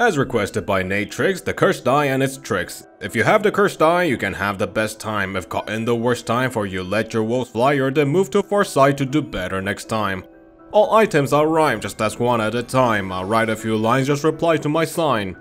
As requested by Natrix, the cursed eye and its tricks. If you have the cursed eye, you can have the best time. If caught in the worst time for you let your wolves fly or then move to foresight to do better next time. All items are rhyme, just ask one at a time. I'll write a few lines, just reply to my sign.